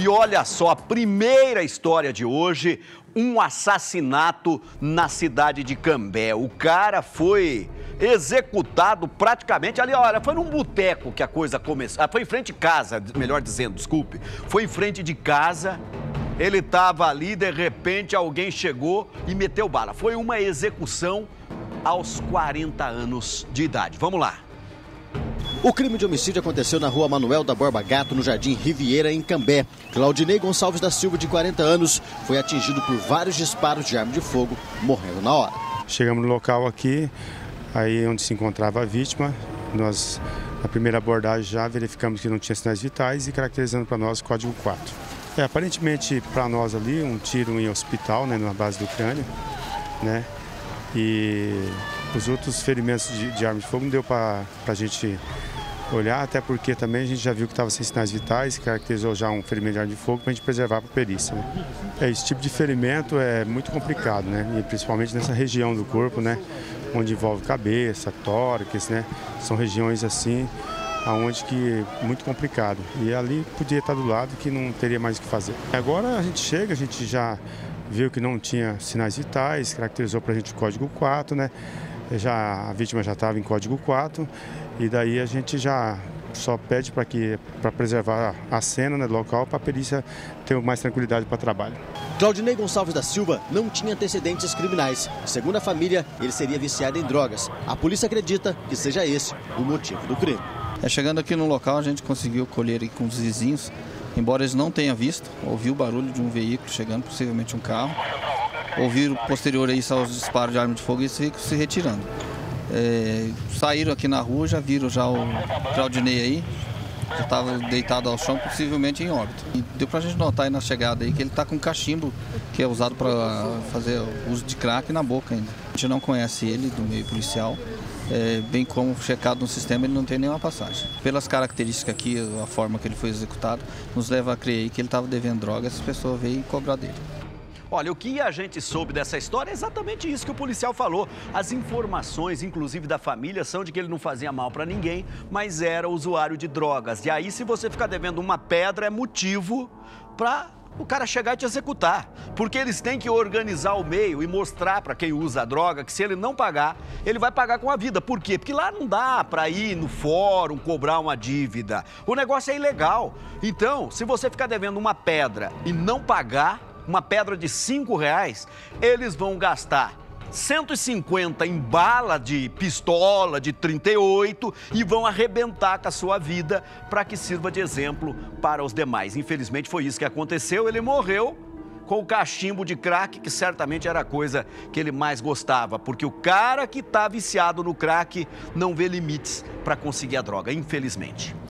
E olha só, a primeira história de hoje, um assassinato na cidade de Cambé. O cara foi executado praticamente ali, olha, foi num boteco que a coisa começou. Ah, foi em frente de casa, melhor dizendo, desculpe. Foi em frente de casa. Ele estava ali, de repente alguém chegou e meteu bala. Foi uma execução aos 40 anos de idade. Vamos lá. O crime de homicídio aconteceu na rua Manuel da Borba Gato, no Jardim Riviera, em Cambé. Claudinei Gonçalves da Silva, de 40 anos, foi atingido por vários disparos de arma de fogo, morrendo na hora. Chegamos no local aqui, aí onde se encontrava a vítima. Nós, na primeira abordagem, já verificamos que não tinha sinais vitais e caracterizando para nós o código 4. É, aparentemente, para nós ali, um tiro em hospital, né, na base do crânio, né? E os outros ferimentos de, de arma de fogo não deu para a gente olhar, até porque também a gente já viu que estava sem sinais vitais, caracterizou já um ferimento de arma de fogo para a gente preservar para a perícia. Né? É, esse tipo de ferimento é muito complicado, né? E principalmente nessa região do corpo, né? Onde envolve cabeça, tórax, né? São regiões assim, aonde que é muito complicado. E ali podia estar do lado que não teria mais o que fazer. Agora a gente chega, a gente já viu que não tinha sinais vitais, caracterizou para a gente o código 4, né? Já, a vítima já estava em código 4 e daí a gente já só pede para que para preservar a cena né, do local para a perícia ter mais tranquilidade para o trabalho. Claudinei Gonçalves da Silva não tinha antecedentes criminais. Segundo a família, ele seria viciado em drogas. A polícia acredita que seja esse o motivo do crime. É, chegando aqui no local, a gente conseguiu colher com os vizinhos, embora eles não tenham visto, ouviu o barulho de um veículo chegando, possivelmente um carro ouviram posterior a isso aos disparos de arma de fogo e se, se retirando. É, saíram aqui na rua, já viram já o Claudinei aí, já estava deitado ao chão, possivelmente em óbito. E deu a gente notar aí na chegada aí que ele está com um cachimbo que é usado para fazer uso de crack na boca ainda. A gente não conhece ele do meio policial, é, bem como checado no sistema ele não tem nenhuma passagem. Pelas características aqui, a forma que ele foi executado, nos leva a crer que ele estava devendo droga, essa pessoa veio cobrar dele. Olha, o que a gente soube dessa história é exatamente isso que o policial falou. As informações, inclusive da família, são de que ele não fazia mal para ninguém, mas era usuário de drogas. E aí, se você ficar devendo uma pedra, é motivo para o cara chegar e te executar. Porque eles têm que organizar o meio e mostrar para quem usa a droga que se ele não pagar, ele vai pagar com a vida. Por quê? Porque lá não dá para ir no fórum cobrar uma dívida. O negócio é ilegal. Então, se você ficar devendo uma pedra e não pagar, uma pedra de cinco reais, eles vão gastar 150 em bala de pistola de 38 e vão arrebentar com a sua vida para que sirva de exemplo para os demais. Infelizmente foi isso que aconteceu, ele morreu com o cachimbo de crack, que certamente era a coisa que ele mais gostava, porque o cara que está viciado no crack não vê limites para conseguir a droga, infelizmente.